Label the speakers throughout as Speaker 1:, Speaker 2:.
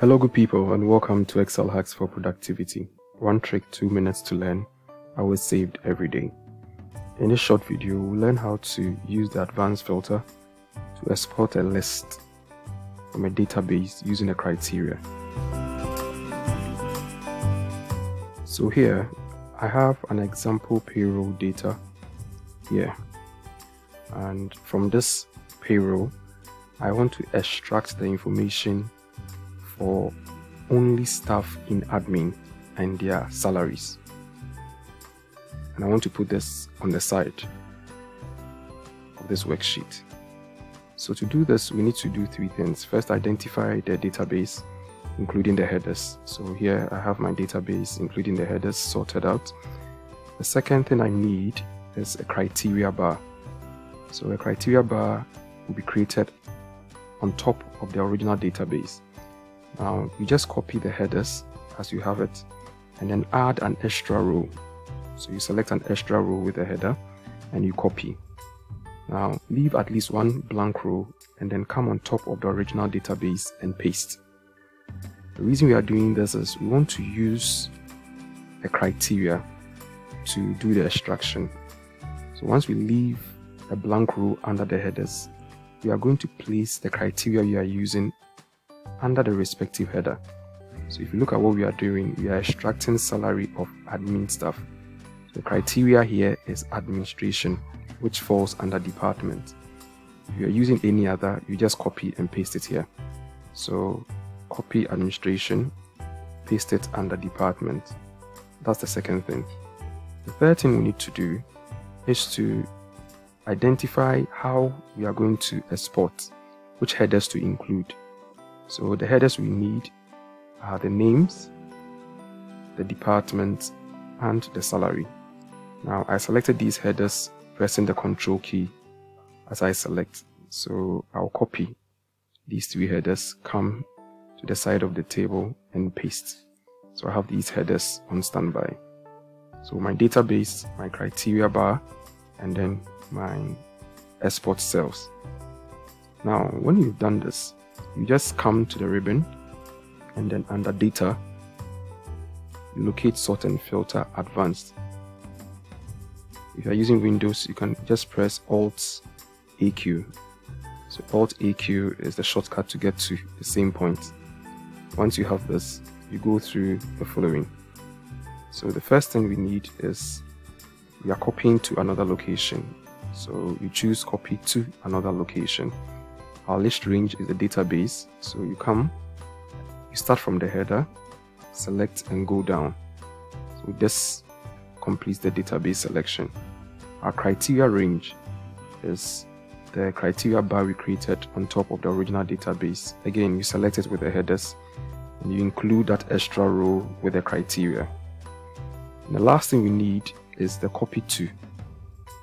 Speaker 1: Hello, good people, and welcome to Excel Hacks for Productivity. One trick, two minutes to learn, hours saved every day. In this short video, we'll learn how to use the advanced filter to export a list from a database using a criteria. So here, I have an example payroll data here. And from this payroll, I want to extract the information for only staff in admin and their salaries. And I want to put this on the side of this worksheet. So to do this, we need to do three things. First, identify the database, including the headers. So here I have my database, including the headers sorted out. The second thing I need is a criteria bar. So a criteria bar will be created on top of the original database. Now you just copy the headers as you have it and then add an extra row. So you select an extra row with a header and you copy. Now leave at least one blank row and then come on top of the original database and paste. The reason we are doing this is we want to use a criteria to do the extraction. So once we leave a blank row under the headers, we are going to place the criteria we are using under the respective header. So if you look at what we are doing, we are extracting salary of admin staff. The criteria here is administration, which falls under department. If you are using any other, you just copy and paste it here. So copy administration, paste it under department. That's the second thing. The third thing we need to do is to identify how we are going to export, which headers to include. So the headers we need are the names, the department, and the salary. Now I selected these headers pressing the control key as I select. So I'll copy these three headers, come to the side of the table and paste. So I have these headers on standby. So my database, my criteria bar, and then my export cells. Now, when you've done this, you just come to the ribbon and then under data you locate sort and filter advanced. If you're using windows you can just press alt aq so alt aq is the shortcut to get to the same point. Once you have this you go through the following. So the first thing we need is we are copying to another location. So you choose copy to another location our list range is the database so you come you start from the header select and go down. So this completes the database selection. Our criteria range is the criteria bar we created on top of the original database. Again you select it with the headers and you include that extra row with the criteria. And the last thing we need is the copy to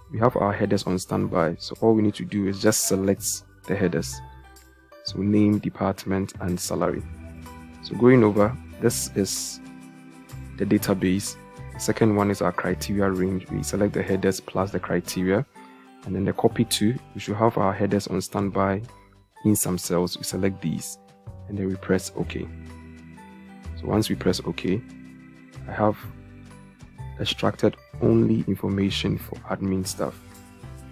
Speaker 1: we have our headers on standby so all we need to do is just select the headers. So name, department, and salary. So going over, this is the database. The second one is our criteria range. We select the headers plus the criteria. And then the copy to, we should have our headers on standby in some cells. We select these and then we press OK. So once we press OK, I have extracted only information for admin stuff.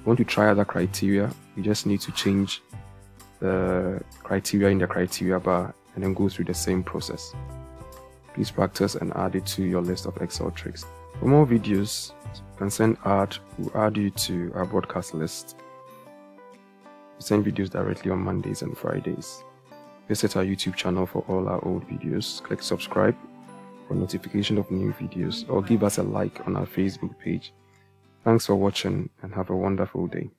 Speaker 1: Want to try other criteria, you just need to change the criteria in the criteria bar and then go through the same process. Please practice and add it to your list of Excel tricks. For more videos, you can send art, we'll add you to our broadcast list. We send videos directly on Mondays and Fridays. Visit our YouTube channel for all our old videos. Click subscribe for notification of new videos or give us a like on our Facebook page. Thanks for watching and have a wonderful day.